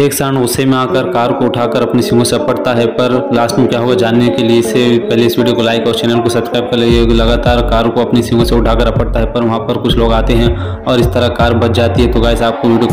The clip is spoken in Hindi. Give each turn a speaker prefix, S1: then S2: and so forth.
S1: एक सांड गुस्से में आकर कार को उठाकर अपनी सींगों से पड़ता है, पर लास्ट में क्या होगा जानने के लिए इसे पहले इस वीडियो को लाइक और चैनल को सब्सक्राइब कर लीजिए लगातार कार को अपनी सींगों से उठाकर अपड़ता है, पर वहाँ पर कुछ लोग आते हैं और इस तरह कार बच जाती है। तो गाइस आपको वीडियो